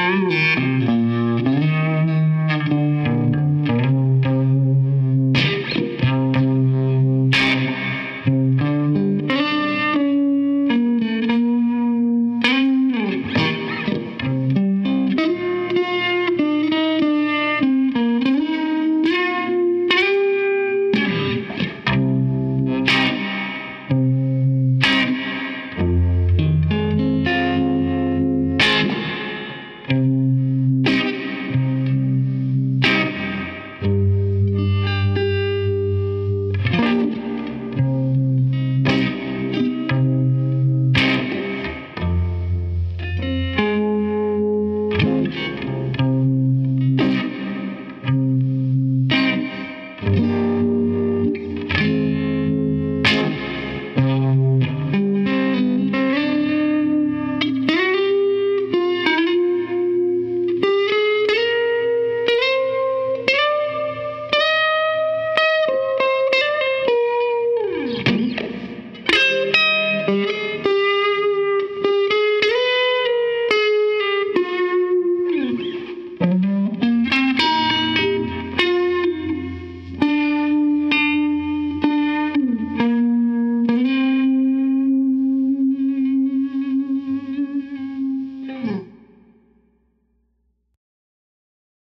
Mm-hmm.